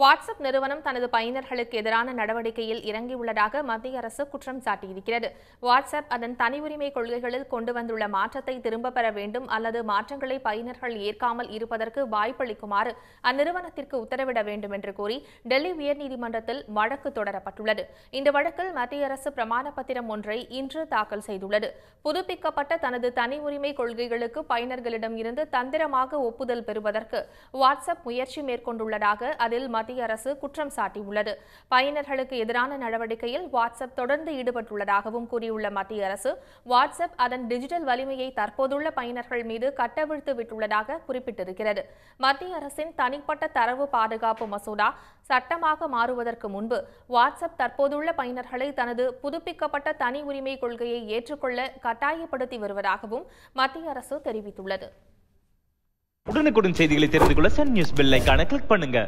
WhatsApp நிறுவனம் தனது பயனர்களுக்கு எதிரான நடவடிக்கையில் இறங்கியுள்ளதாக மத்திய அரசு குற்றம் சாட்டியிருக்கிறது. வாட்ஸ்அப் அதன் தனி உரிமை கொள்கைகளில் கொண்டு வந்துள்ள மாற்றத்தை திரும்பப் பெற வேண்டும் அல்லது மாற்றங்களை பயனர்கள் ஏற்காமல் இருப்பதற்கு வாய்ப்பளிக்குமாறு அந்நிறுவனத்திற்கு உத்தரவிட வேண்டும் என்று கூறி டெல்லி உயர்நீதிமன்றத்தில் வழக்கு தொடரப்பட்டுள்ளது. இந்த வழக்கில் மத்திய அரசு பிரமாண பத்திரம் ஒன்றை இன்று தாக்கல் செய்துள்ளது. புதுப்பிக்கப்பட்ட தனது தனி உரிமை கொள்கைகளுக்கு பயனர்களிடம் இருந்து தந்திரமாக ஒப்புதல் பெறுவதற்கு வாட்ஸ்அப் முயற்சி மேற்கொண்டுள்ளதாக அதில் மத்திய அரசு குற்றம் சாட்டியுள்ளது. பயனர்களுக்கு எதிரான நடவடிக்கையில் வாட்ஸ்அப் தொடர்ந்து ஈடுபட்டுள்ளதாகவும் கூறியுள்ள மத்திய அரசு வாட்ஸ்அப் அதன் டிஜிட்டல் வலிமையை தற்போதுள்ள பயனர்கள் மீது கட்டவிழ்த்து விட்டுள்ளதாக குறிப்பிட்டிருக்கிறது. மத்திய அரசின் தனிப்பட்ட தரவு பாதுகாப்பு மசோதா சட்டமாக மாறுவதற்கு முன்பு வாட்ஸ்அப் தற்போதுள்ள பயனர்களை தனது புதுப்பிக்கப்பட்ட தனி உரிமை கொள்கையை ஏற்றுக்கொள்ள கட்டாயப்படுத்தி வருவதாகவும் மத்திய அரசு தெரிவித்துள்ளது. உடனுக்குடன் செய்திகளை தெரிந்து கொள்ள சன் நியூஸ் பெல் கிளிக் பண்ணுங்க.